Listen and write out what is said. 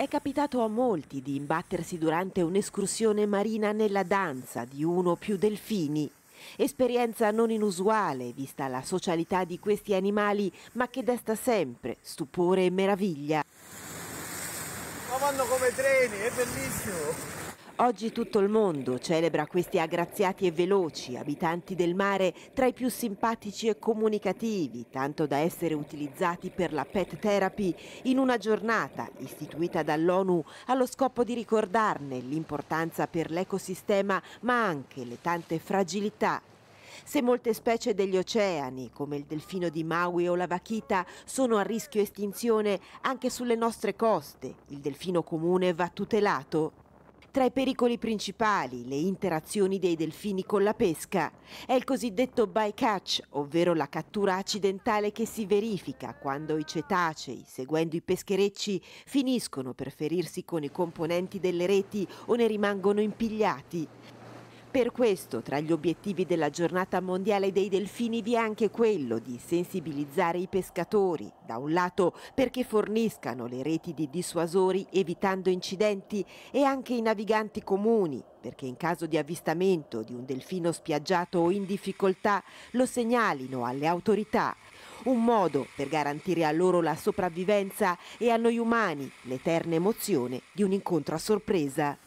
È capitato a molti di imbattersi durante un'escursione marina nella danza di uno o più delfini. Esperienza non inusuale, vista la socialità di questi animali, ma che desta sempre stupore e meraviglia. Ma vanno come treni, è bellissimo! Oggi tutto il mondo celebra questi aggraziati e veloci abitanti del mare tra i più simpatici e comunicativi, tanto da essere utilizzati per la pet therapy in una giornata istituita dall'ONU allo scopo di ricordarne l'importanza per l'ecosistema ma anche le tante fragilità se molte specie degli oceani, come il delfino di Maui o la vaquita, sono a rischio estinzione anche sulle nostre coste, il delfino comune va tutelato. Tra i pericoli principali le interazioni dei delfini con la pesca. È il cosiddetto bycatch, ovvero la cattura accidentale che si verifica quando i cetacei, seguendo i pescherecci, finiscono per ferirsi con i componenti delle reti o ne rimangono impigliati. Per questo, tra gli obiettivi della giornata mondiale dei delfini vi è anche quello di sensibilizzare i pescatori, da un lato perché forniscano le reti di dissuasori evitando incidenti e anche i naviganti comuni, perché in caso di avvistamento di un delfino spiaggiato o in difficoltà lo segnalino alle autorità. Un modo per garantire a loro la sopravvivenza e a noi umani l'eterna emozione di un incontro a sorpresa.